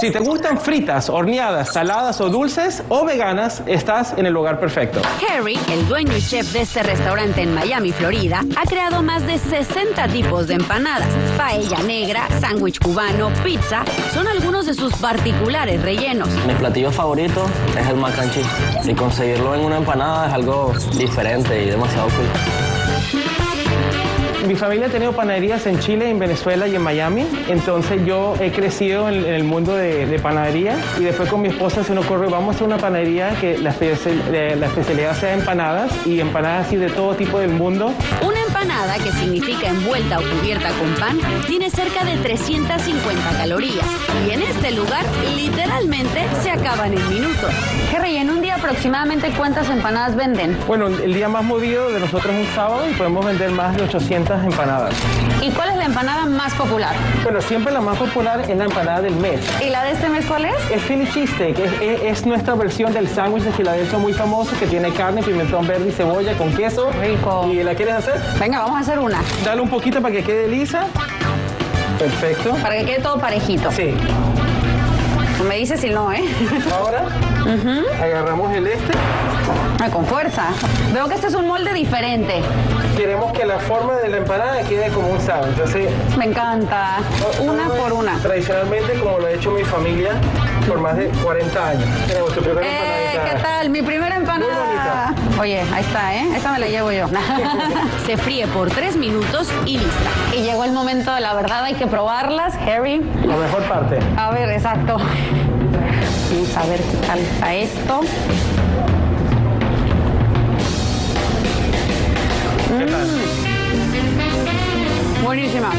Si te gustan fritas, horneadas, saladas o dulces o veganas, estás en el lugar perfecto. Harry, el dueño y chef de este restaurante en Miami, Florida, ha creado más de 60 tipos de empanadas. Paella negra, sándwich cubano, pizza, son algunos de sus particulares rellenos. Mi platillo favorito es el mac and cheese. Y conseguirlo en una empanada es algo diferente y demasiado cool. Mi familia ha tenido panaderías en Chile, en Venezuela y en Miami. Entonces yo he crecido en, en el mundo de, de panadería y después con mi esposa se nos ocurrió, vamos a hacer una panadería que la, eh, la especialidad sea empanadas y empanadas así de todo tipo del mundo. Una empanada, que significa envuelta o cubierta con pan, tiene cerca de 350 calorías. Y en este lugar, literalmente, se acaban en minutos. Henry, en un día aproximadamente cuántas empanadas venden? Bueno, el día más movido de nosotros es un sábado y podemos vender más de 800 empanadas. ¿Y cuál es la empanada más popular? Bueno, siempre la más popular es la empanada del mes. ¿Y la de este mes cuál es? El Philly Cheesesteak es, es- es nuestra versión del sándwich de Filadelfia muy famoso que tiene carne, pimentón verde y cebolla con queso. Rico. ¿Y la quieres hacer? Venga, vamos a hacer una. Dale un poquito para que quede lisa. Perfecto. Para que quede todo parejito. Sí. Me dices si no, ¿eh? Ahora agarramos el este. Ay, con fuerza. Veo que este es un molde diferente. Queremos que la forma de la empanada quede como un sándwich. Entonces, Me encanta. Una por una. Tradicionalmente, como lo ha hecho mi familia por más de 40 años. Tenemos tu primera Eh, ¿Qué tal? Mi primera empanada. Oye, ahí está, ¿eh? Esta me la llevo yo. Se fríe por 3 minutos y lista. y llegó el momento de la verdad, hay que probarlas, Harry. La mejor parte. A ver, exacto. Vamos a ver qué tal está esto. ¿Qué tal? Buenísima.